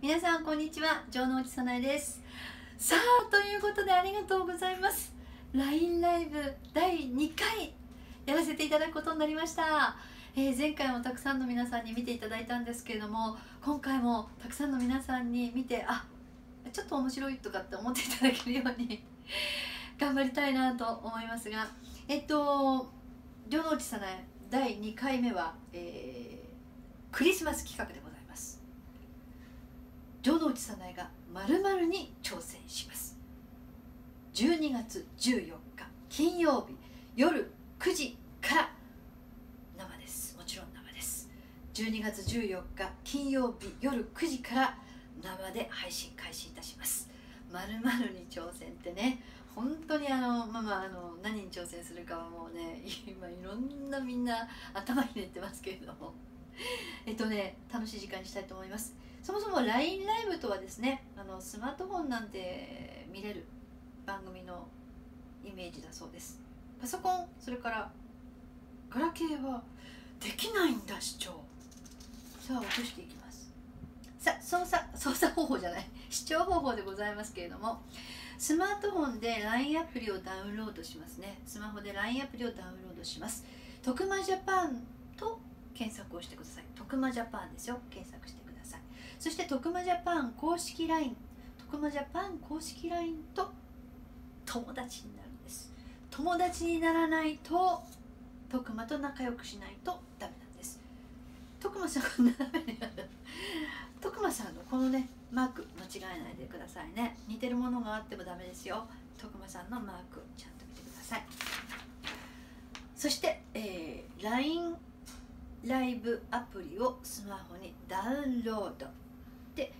皆さんこんにちは。城之内さなえです。さあということでありがとうございます。LINE ライブ第2回やらせていただくことになりました、えー前回もたくさんの皆さんに見ていただいたんですけれども今回もたくさんの皆さんに見てあちょっと面白いとかって思っていただけるように 頑張りたいなと思いますがえっと城之内さなえ第2回目は、えークリスマス企画でございます。内さなえがまるまるに挑戦します。12月14日金曜日夜9時から生です。もちろん生です。12月14日金曜日夜9時から生で配信開始いたします。まるまるに挑戦ってね本当にあのまあまああの何に挑戦するかはもうね 今いろんなみんな頭ひねってますけれども。えっとね楽しい時間にしたいと思います。そもそも LINE ライブとはですねあのスマートフォンなんて見れる番組のイメージだそうです。パソコンそれからガラケーはできないんだ視聴さあ落としていきます。さあ操作 操作方法じゃない。視聴方法でございますけれどもスマートフォンで LINE アプリをダウンロードしますね。スマホで LINE アプリをダウンロードします。徳間ジャパンと検索をしてください。徳間ジャパンですよ。検索してそして徳間ジャパン公式 LINE 徳間ジャパン公式 LINE と友達になるんです。友達にならないと徳間と仲良くしないとダメなんです。徳間さん斜めに徳間さんのこのねマーク間違えないでくださいね。似てるものがあってもダメですよ。徳間さんのマークちゃんと見てください。そして、えー LINE ライブアプリをスマホにダウンロード。で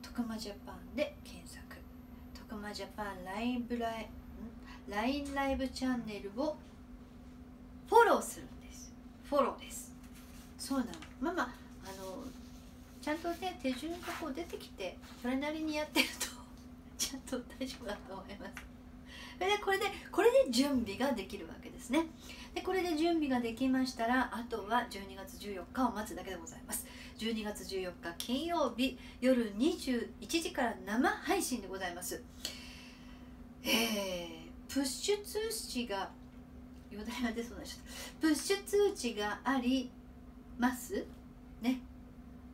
徳間ジャパンで検索。徳間ジャパンライブライ LINE ライブチャンネルをフォローするんです。フォローです。そうなの。まあまああのちゃんとね手順がこう出てきてそれなりにやってると ちゃんと大丈夫だと思います。それでこれでこれで準備ができるわけですね。でこれで準備ができましたらあとは12月14日を待つだけでございます。12月14日金曜日夜21時から生配信でございます。えー、プッシュ通知がよだれが出そうなっちゃった。プッシュ通知があります？ね。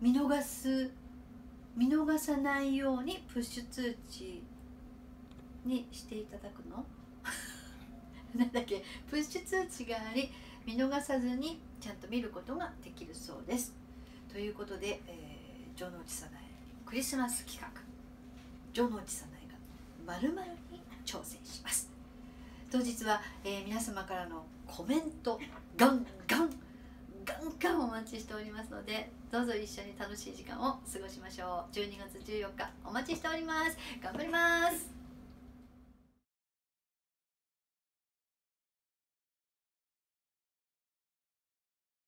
見逃す見逃さないようにプッシュ通知にしていただくの？なんだっけ？プッシュ通知があり見逃さずにちゃんと見ることができるそうです。ということで、えー、城之内さなえクリスマス企画。城之内さなえがまるに挑戦します。当日は、えー皆様からのコメントガンガンガンガンお待ちしておりますのでどうぞ一緒に楽しい時間を過ごしましょう。12月14日お待ちしております。頑張ります。